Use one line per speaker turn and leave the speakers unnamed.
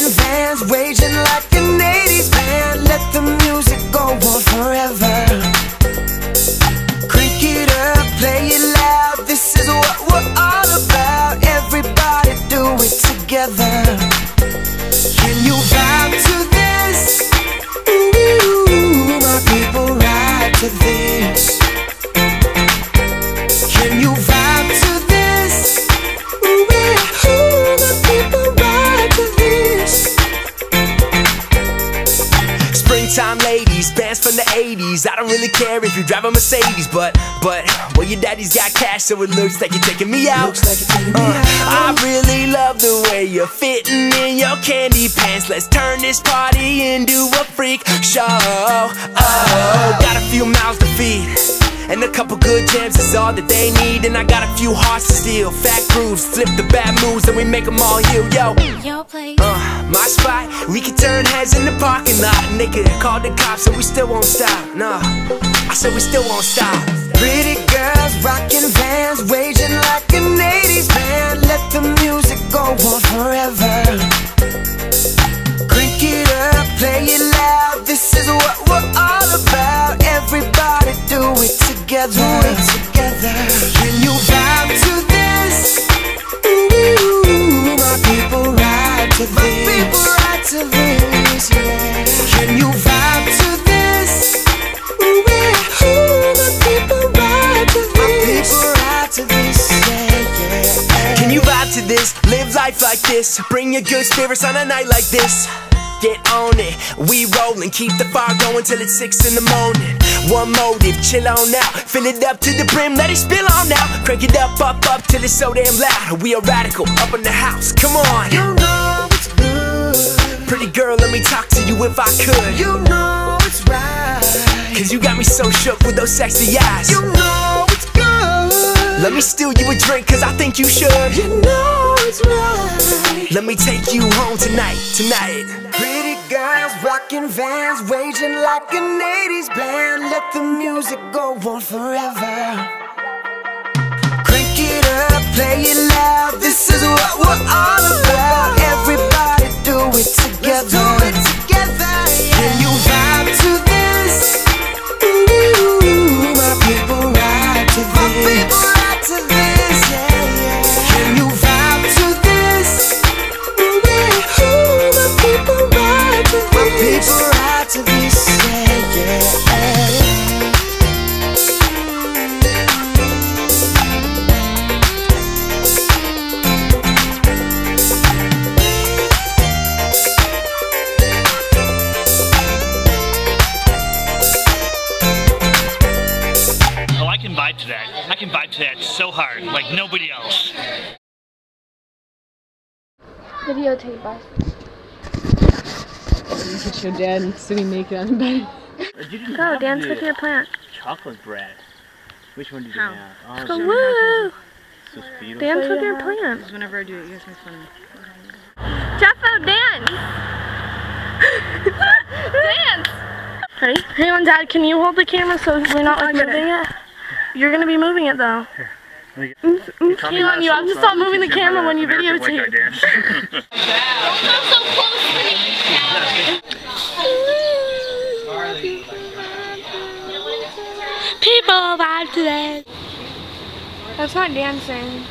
Fans hands waging
like ladies, bands from the 80s. I don't really care if you drive a Mercedes, but, but, well, your daddy's got cash, so it looks like you're taking me out.
Looks like you're taking me
Uh,
out.
I really love the way you're fitting in your candy pants. Let's turn this party into a freak show. Oh, got a few mouths to feed. And a couple good jams is all that they need. And I got a few hearts to steal. Fat grooves, flip the bad moves, and we make them all heal. Yo,
Your place.
uh, my spot, we can turn heads in the parking lot. Nigga, they could call the cops, and we still won't stop. Nah, I said we still won't stop.
Pretty girls rocking vans, raging like an 80s band. Let the music go on forever. Crank it up, play it loud. This is what we're all about. Everybody do it together. Do it together. Can you vibe to this?
Life like this. Bring your good spirits on a night like this. Get on it, we rollin', keep the fire going till it's six in the morning. One motive, chill on out, fill it up to the brim, let it spill on out. Crank it up, up, up till it's so damn loud. We are radical, up in the house, come on.
You know it's good.
Pretty girl, let me talk to you if I could.
You know it's right.
Cause you got me so shook with those sexy eyes.
You know.
Let me steal you a drink, cause I think you should.
You know it's right.
Let me take you home tonight, tonight.
Pretty girls rocking vans, raging like an 80s band. Let the music go on forever. Vibe to
that. I can vibe to that so hard, like nobody else.
Videotape us.
You could show dad sitting naked on the bed.
Go dance with your plant.
Chocolate bread. Which one did you
How?
have?
Oh, Go woo!
so beautiful.
Dance with your plant.
Whenever I do it, you guys make fun of me.
Jeffo, dance! dance! Ready? Hey, on Dad, can you hold the camera so we're not like moving it? You're gonna be moving it though. Mm, mm, Keelan, you have to stop moving the camera when you videotape. People vibe today. That's not dancing.